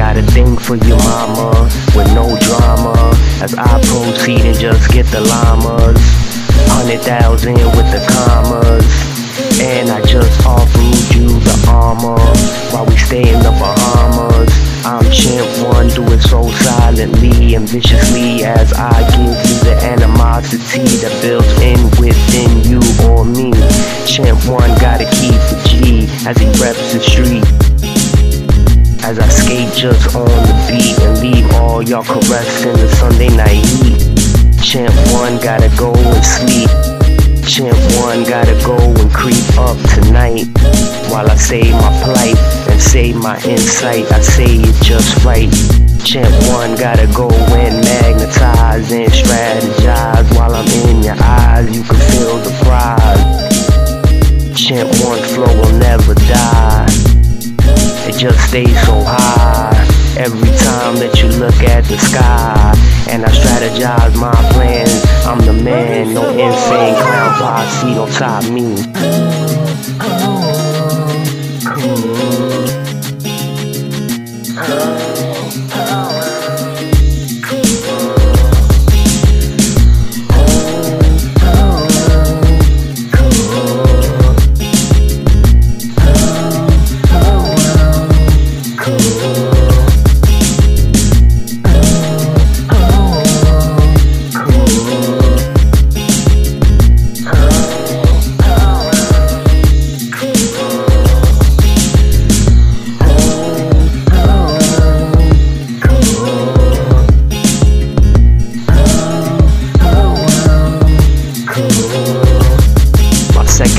Got a thing for your mama with no drama. As I proceed and just get the llamas. Hundred thousand with the commas. And I just offered you the armor while we stay in the Bahamas. I'm chimp one, do it so silently and viciously as I give you the animosity that builds in within you or me. Chimp one gotta keep the G as he reps the street. Just on the beat and leave all y'all caressing the Sunday night heat. Chimp one gotta go and sleep. Chimp one gotta go and creep up tonight while I say my plight and say my insight. I say it just right. Chimp one gotta go and magnetize and strategize while I'm in your eyes. You can feel the pride. Chimp one flow will never die. It just stays so high every time that you look at the sky. And I strategize my plans. I'm the man, no insane clown posse don't top me.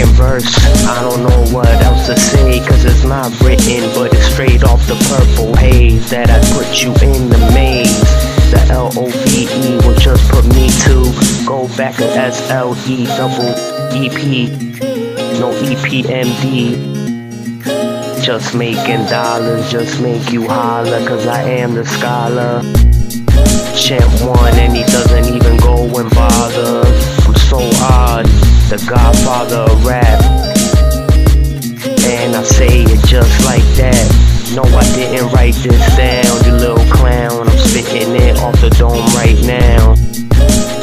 Second verse, I don't know what else to say, cause it's not written, but it's straight off the purple haze that I put you in the maze. The L-O-V-E will just put me to go back to S-L-E double E-P, no E-P-M-D. Just making dollars, just make you holler, cause I am the scholar. Chimp one and he doesn't even go say it just like that. No, I didn't write this down, you little clown. I'm spitting it off the dome right now.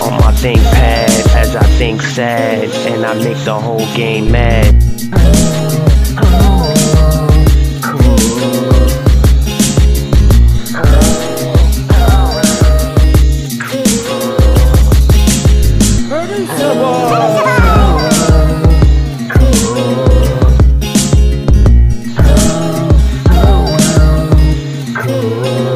On my think pad, as I think sad, and I make the whole game mad. Oh.